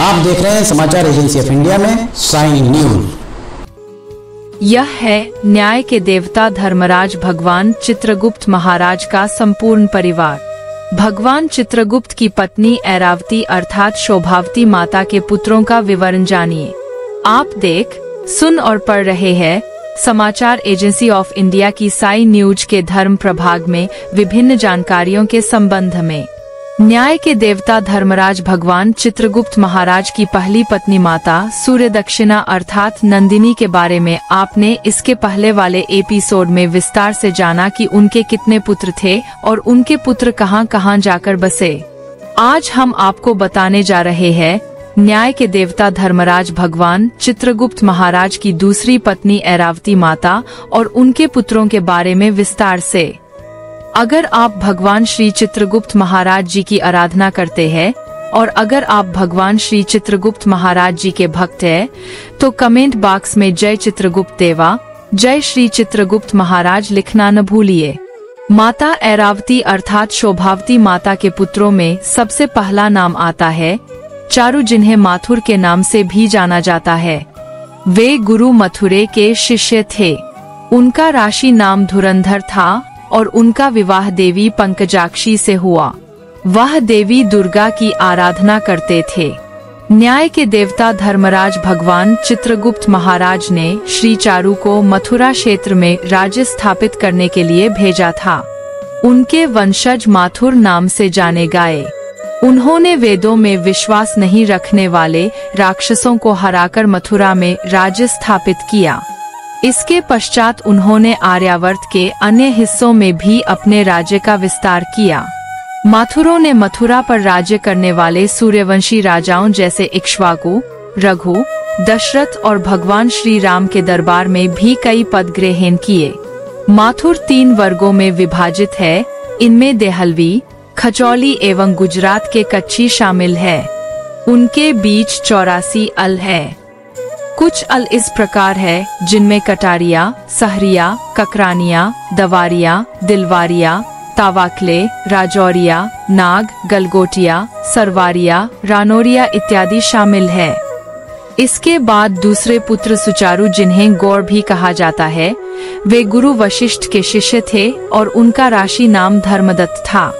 आप देख रहे हैं समाचार एजेंसी ऑफ़ इंडिया में साइन न्यूज़। यह है न्याय के देवता धर्मराज भगवान चित्रगुप्त महाराज का संपूर्ण परिवार। भगवान चित्रगुप्त की पत्नी ऐरावती अर्थात शोभावती माता के पुत्रों का विवरण जानिए। आप देख, सुन और पढ़ रहे हैं समाचार एजेंसी ऑफ़ इंडिया की साई न्यूज़ के धर्म प्रभाग में विभिन्न जानकारियों के संबंध में। न्याय के देवता धर्मराज भगवान चित्रगुप्त महाराज की पहली पत्नी माता सूर्य दक्षिणा अर्थात नंदिनी के बारे में आपने इसके पहले वाले एपिसोड में विस्तार से जाना कि उनके कितने पुत्र थे और उनके पुत्र कहाँ कहाँ जाकर बसे। आज हम आपको बताने जा रहे हैं, न्याय के देवता धर्मराज भगवान चित्रगुप्त महाराज की दूसरी पत्नी ऐरावती माता और उनके पुत्रों के बारे में विस्तार से। अगर आप भगवान श्री चित्रगुप्त महाराज जी की आराधना करते हैं और अगर आप भगवान श्री चित्रगुप्त महाराज जी के भक्त हैं, तो कमेंट बॉक्स में जय चित्रगुप्त देवा जय श्री चित्रगुप्त महाराज लिखना न भूलिए। माता ऐरावती अर्थात शोभावती माता के पुत्रों में सबसे पहला नाम आता है चारु जिन्हें माथुर के नाम से भी जाना जाता है। वे गुरु मथुरे के शिष्य थे। उनका राशि नाम धुरंधर था और उनका विवाह देवी पंकजाक्षी से हुआ। वह देवी दुर्गा की आराधना करते थे। न्याय के देवता धर्मराज भगवान चित्रगुप्त महाराज ने श्री चारू को मथुरा क्षेत्र में राज्य स्थापित करने के लिए भेजा था। उनके वंशज माथुर नाम से जाने गए। उन्होंने वेदों में विश्वास नहीं रखने वाले राक्षसों को हराकर मथुरा में राज्य स्थापित किया। इसके पश्चात उन्होंने आर्यावर्त के अन्य हिस्सों में भी अपने राज्य का विस्तार किया। माथुरों ने मथुरा पर राज्य करने वाले सूर्यवंशी राजाओं जैसे इक्ष्वाकु, रघु, दशरथ और भगवान श्री राम के दरबार में भी कई पद ग्रहण किए। माथुर तीन वर्गों में विभाजित है। इनमें देहलवी, खचौली एवं गुजरात के कच्ची शामिल है। उनके बीच चौरासी अल है। कुछ अल इस प्रकार है, जिनमें कटारिया, सहरिया, ककरानिया, दवारिया, दिलवारिया, तावाकले, राजौरिया, नाग, गलगोटिया, सरवारिया, रानोरिया इत्यादि शामिल है। इसके बाद दूसरे पुत्र सुचारू जिन्हें गौर भी कहा जाता है, वे गुरु वशिष्ठ के शिष्य थे और उनका राशि नाम धर्मदत्त था।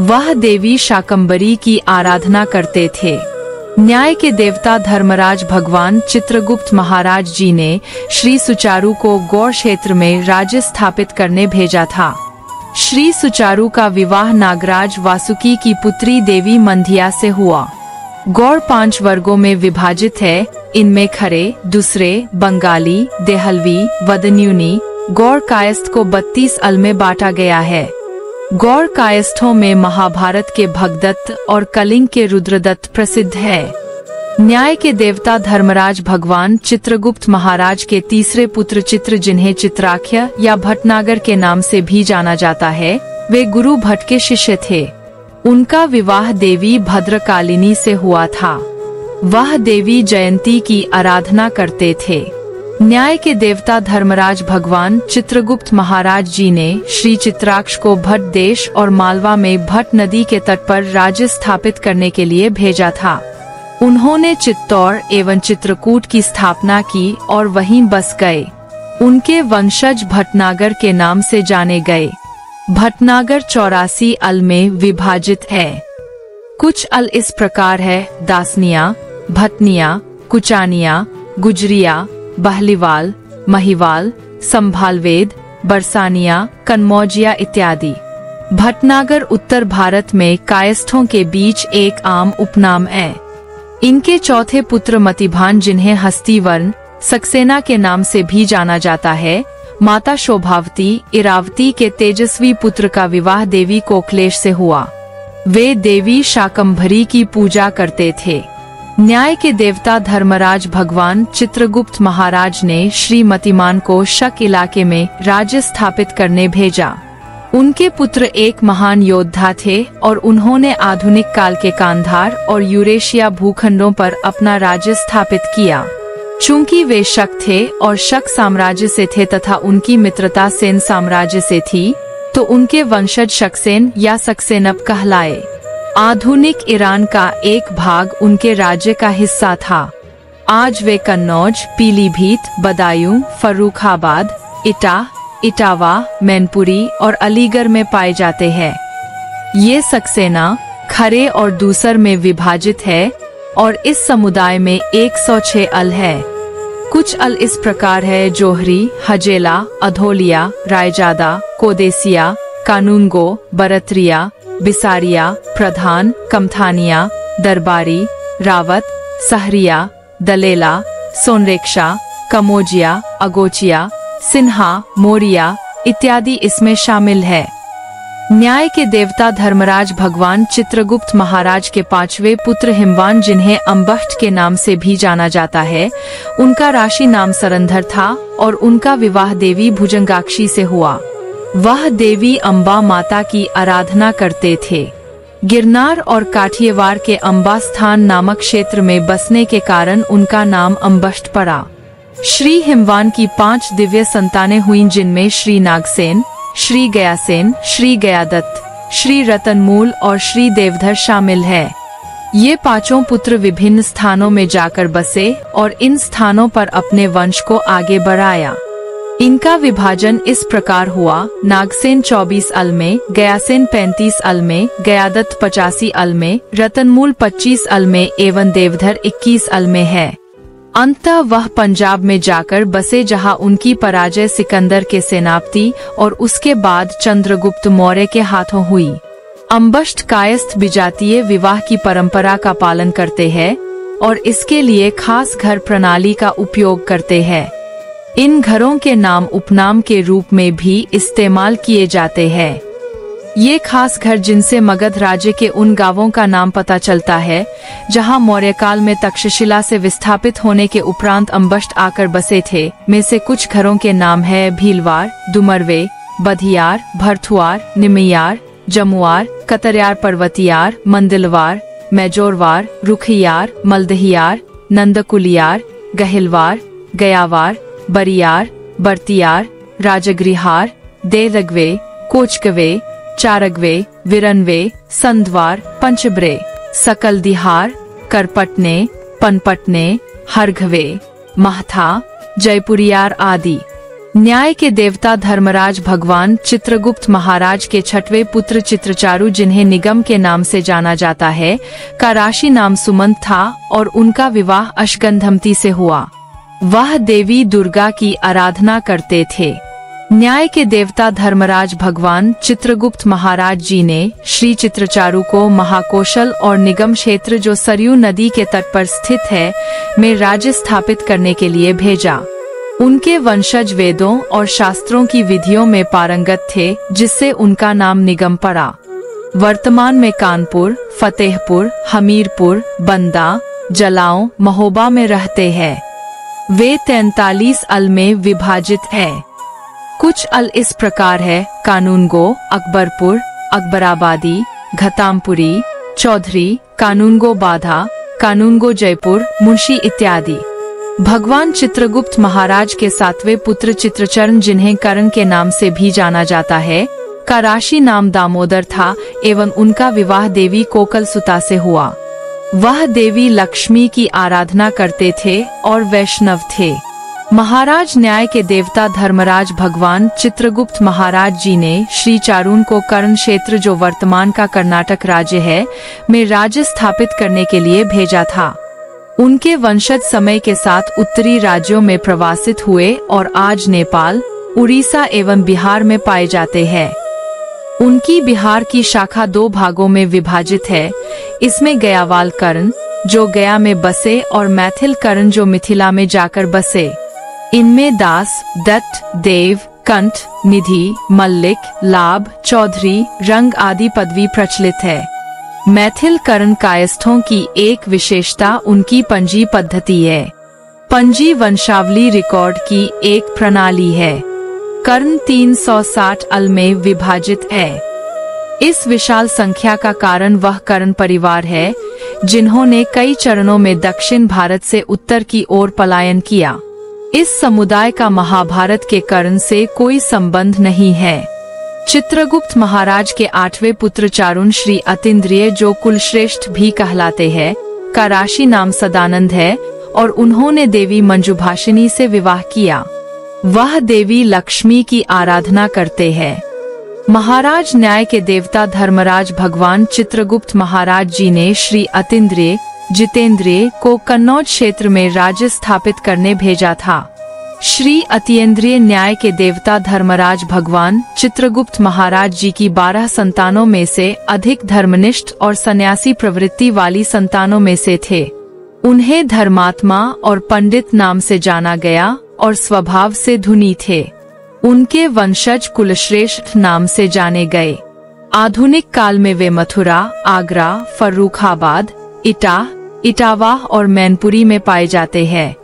वह देवी शाकंबरी की आराधना करते थे। न्याय के देवता धर्मराज भगवान चित्रगुप्त महाराज जी ने श्री सुचारू को गौर क्षेत्र में राज्य स्थापित करने भेजा था। श्री सुचारू का विवाह नागराज वासुकी की पुत्री देवी मंधिया से हुआ। गौर पाँच वर्गों में विभाजित है। इनमें खरे, दूसरे, बंगाली, देहलवी, वदन्यूनी, गौर कायस्थ को बत्तीस अल में बांटा गया है। गौर कायस्थों में महाभारत के भगदत्त और कलिंग के रुद्रदत्त प्रसिद्ध है। न्याय के देवता धर्मराज भगवान चित्रगुप्त महाराज के तीसरे पुत्र चित्र जिन्हें चित्राख्य या भटनागर के नाम से भी जाना जाता है, वे गुरु भट्ट के शिष्य थे। उनका विवाह देवी भद्रकालिनी से हुआ था। वह देवी जयंती की आराधना करते थे। न्याय के देवता धर्मराज भगवान चित्रगुप्त महाराज जी ने श्री चित्राक्ष को भट्ट देश और मालवा में भट्ट नदी के तट पर राज्य स्थापित करने के लिए भेजा था। उन्होंने चित्तौड़ एवं चित्रकूट की स्थापना की और वहीं बस गए। उनके वंशज भटनागर के नाम से जाने गए। भटनागर चौरासी अल में विभाजित है। कुछ अल इस प्रकार है, दासनिया भटनिया कुचानिया, गुजरिया बहलीवाल, महिवाल, संभालवेद, बरसानिया, कन्मौजिया इत्यादि। भटनागर उत्तर भारत में कायस्थों के बीच एक आम उपनाम है। इनके चौथे पुत्र मतिभान, जिन्हें हस्तीवर्ण, सक्सेना के नाम से भी जाना जाता है, माता शोभावती, इरावती के तेजस्वी पुत्र का विवाह देवी कोकलेश से हुआ। वे देवी शाकंभरी की पूजा करते थे। न्याय के देवता धर्मराज भगवान चित्रगुप्त महाराज ने श्री मतिमान को शक इलाके में राज्य स्थापित करने भेजा। उनके पुत्र एक महान योद्धा थे और उन्होंने आधुनिक काल के कांधार और यूरेशिया भूखंडों पर अपना राज्य स्थापित किया। चूँकि वे शक थे और शक साम्राज्य से थे तथा उनकी मित्रता सेन साम्राज्य से थी तो उनके वंशज शक्सेन या सक्सेनब कहलाए। आधुनिक ईरान का एक भाग उनके राज्य का हिस्सा था। आज वे कन्नौज, पीलीभीत, बदायूं, फर्रुखाबाद, इटा, इटावा, मैनपुरी और अलीगढ़ में पाए जाते हैं। ये सक्सेना खरे और दूसर में विभाजित है और इस समुदाय में 106 अल है। कुछ अल इस प्रकार है जोहरी, हजेला, अधोलिया, रायजादा, कोदेसिया, कानूनगो, बरतरिया बिसारिया, प्रधान, कमथानिया, दरबारी, रावत, सहरिया, दलेला, सोनरेक्षा, कमोजिया, अगोचिया, सिन्हा, मोरिया इत्यादि इसमें शामिल है। न्याय के देवता धर्मराज भगवान चित्रगुप्त महाराज के पांचवे पुत्र हिमवान, जिन्हें अम्बष्ट के नाम से भी जाना जाता है, उनका राशि नाम सरंधर था और उनका विवाह देवी भुजंगाक्षी से हुआ। वह देवी अम्बा माता की आराधना करते थे। गिरनार और काठियवाड़ के अम्बा स्थान नामक क्षेत्र में बसने के कारण उनका नाम अम्बष्ट पड़ा। श्री हिमवान की पाँच दिव्य संतानें हुईं, जिनमें श्री नागसेन, श्री गयासेन, श्री गयादत्त, श्री रतनमूल और श्री देवधर शामिल है। ये पाँचों पुत्र विभिन्न स्थानों में जाकर बसे और इन स्थानों पर अपने वंश को आगे बढ़ाया। इनका विभाजन इस प्रकार हुआ। नागसेन 24 अल में, गयासेन 35 अल में, गयादत्त पचासी अल में, रतनमूल 25 अल में, एवं देवधर 21 अल में है। अंतः वह पंजाब में जाकर बसे जहाँ उनकी पराजय सिकंदर के सेनापति और उसके बाद चंद्रगुप्त मौर्य के हाथों हुई। अम्बष्ट कायस्थ विजातीय विवाह की परंपरा का पालन करते हैं और इसके लिए खास घर प्रणाली का उपयोग करते हैं। इन घरों के नाम उपनाम के रूप में भी इस्तेमाल किए जाते हैं। ये खास घर जिनसे मगध राज्य के उन गाँवों का नाम पता चलता है, जहाँ मौर्य काल में तक्षशिला से विस्थापित होने के उपरांत अम्बस्ट आकर बसे थे। में से कुछ घरों के नाम है भीलवार दुमरवे, बधियार, भरथुआर, निमियार, जमुआर, कतरियार पर्वतियार, मंदिलवार, मेजोरवार, रुखियार, मलदहियार, नंदकुलियार, गहिलवार, गयावार बरियार, बर्तियार, राजगृहार देदगवे कोचकवे चारगवे, विरनवे, संधवार, पंचब्रे सकल दिहार करपटने, पनपटने, हरघवे, महथा, जयपुरियार आदि। न्याय के देवता धर्मराज भगवान चित्रगुप्त महाराज के छठवे पुत्र चित्रचारु, जिन्हें निगम के नाम से जाना जाता है, का राशि नाम सुमंत था और उनका विवाह अशगंधमती से हुआ। वह देवी दुर्गा की आराधना करते थे। न्याय के देवता धर्मराज भगवान चित्रगुप्त महाराज जी ने श्री चित्रचारु को महाकोशल और निगम क्षेत्र जो सरयू नदी के तट पर स्थित है, में राज्य स्थापित करने के लिए भेजा। उनके वंशज वेदों और शास्त्रों की विधियों में पारंगत थे, जिससे उनका नाम निगम पड़ा। वर्तमान में कानपुर, फतेहपुर, हमीरपुर, बंदा, जलाओ, महोबा में रहते हैं। वे तैतालीस अल में विभाजित है। कुछ अल इस प्रकार है कानून गो अकबरपुर, अकबराबादी, घतामपुरी, चौधरी कानून गो बाधा कानून गो जयपुर, मुंशी इत्यादि। भगवान चित्रगुप्त महाराज के सातवें पुत्र चित्रचरण, जिन्हें करण के नाम से भी जाना जाता है, का राशि नाम दामोदर था, एवं उनका विवाह देवी कोकल सुता से हुआ। वह देवी लक्ष्मी की आराधना करते थे और वैष्णव थे। महाराज न्याय के देवता धर्मराज भगवान चित्रगुप्त महाराज जी ने श्री चारून को कर्ण क्षेत्र जो वर्तमान का कर्नाटक राज्य है, में राज्य स्थापित करने के लिए भेजा था। उनके वंशज समय के साथ उत्तरी राज्यों में प्रवासित हुए और आज नेपाल, उड़ीसा एवं बिहार में पाए जाते हैं। उनकी बिहार की शाखा दो भागों में विभाजित है इसमें गयावाल कर्ण, जो गया में बसे और मैथिल कर्ण, जो मिथिला में जाकर बसे। इनमें दास, दत्त, देव, कंठ, निधि, मल्लिक, लाभ, चौधरी, रंग आदि पदवी प्रचलित है। मैथिल कर्ण कायस्थों की एक विशेषता उनकी पंजी पद्धति है। पंजी वंशावली रिकॉर्ड की एक प्रणाली है। कर्ण 360 अल में विभाजित है। इस विशाल संख्या का कारण वह कर्ण परिवार है, जिन्होंने कई चरणों में दक्षिण भारत से उत्तर की ओर पलायन किया। इस समुदाय का महाभारत के कर्ण से कोई संबंध नहीं है। चित्रगुप्त महाराज के आठवें पुत्र चारुण श्री अतिद्रिय जो कुलश्रेष्ठ भी कहलाते हैं, का राशि नाम सदानंद है, और उन्होंने देवी मंजुभाषिनी से विवाह किया। वह देवी लक्ष्मी की आराधना करते हैं। महाराज न्याय के देवता धर्मराज भगवान चित्रगुप्त महाराज जी ने श्री अतिद्रिय जितेंद्रिय को कन्नौज क्षेत्र में राज्य स्थापित करने भेजा था। श्री अतियंद्रिय न्याय के देवता धर्मराज भगवान चित्रगुप्त महाराज जी की बारह संतानों में से अधिक धर्मनिष्ठ और सन्यासी प्रवृत्ति वाली संतानों में से थे। उन्हें धर्मात्मा और पंडित नाम से जाना गया और स्वभाव से धुनी थे। उनके वंशज कुलश्रेष्ठ नाम से जाने गए। आधुनिक काल में वे मथुरा, आगरा, फर्रुखाबाद, इटा, इटावा और मैनपुरी में पाए जाते हैं।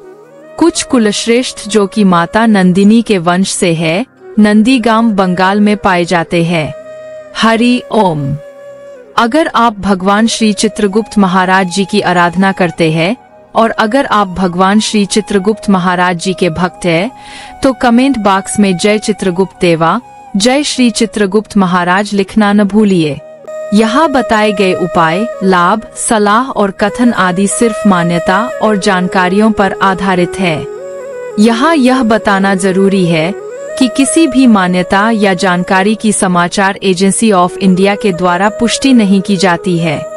कुछ कुलश्रेष्ठ जो कि माता नंदिनी के वंश से है, नंदीगाम बंगाल में पाए जाते हैं। हरि ओम। अगर आप भगवान श्री चित्रगुप्त महाराज जी की आराधना करते हैं और अगर आप भगवान श्री चित्रगुप्त महाराज जी के भक्त हैं, तो कमेंट बॉक्स में जय चित्रगुप्त देवा जय श्री चित्रगुप्त महाराज लिखना न भूलिए। यहाँ बताए गए उपाय लाभ सलाह और कथन आदि सिर्फ़ मान्यता और जानकारियों पर आधारित है। यहाँ यह बताना ज़रूरी है कि किसी भी मान्यता या जानकारी की समाचार एजेंसी ऑफ़ इंडिया के द्वारा पुष्टि नहीं की जाती है।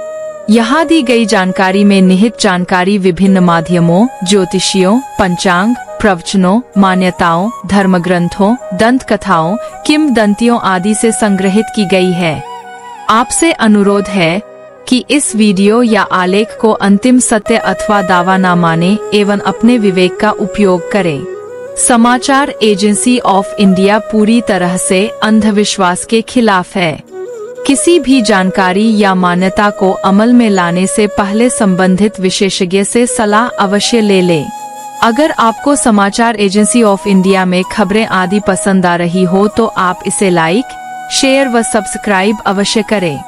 यहाँ दी गई जानकारी में निहित जानकारी विभिन्न माध्यमों, ज्योतिषियों, पंचांग, प्रवचनों, मान्यताओं धर्म ग्रंथों दंत कथाओं किमदंतियों आदि से संग्रहित की गई है। आपसे अनुरोध है कि इस वीडियो या आलेख को अंतिम सत्य अथवा दावा न माने एवं अपने विवेक का उपयोग करें। समाचार एजेंसी ऑफ़ इंडिया पूरी तरह से अंधविश्वास के खिलाफ है। किसी भी जानकारी या मान्यता को अमल में लाने से पहले संबंधित विशेषज्ञ से सलाह अवश्य ले लें। अगर आपको समाचार एजेंसी ऑफ़ इंडिया में खबरें आदि पसंद आ रही हो तो आप इसे लाइक, शेयर व सब्सक्राइब अवश्य करें।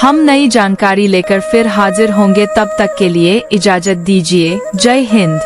हम नई जानकारी लेकर फिर हाजिर होंगे तब तक के लिए इजाज़त दीजिए। जय हिंद।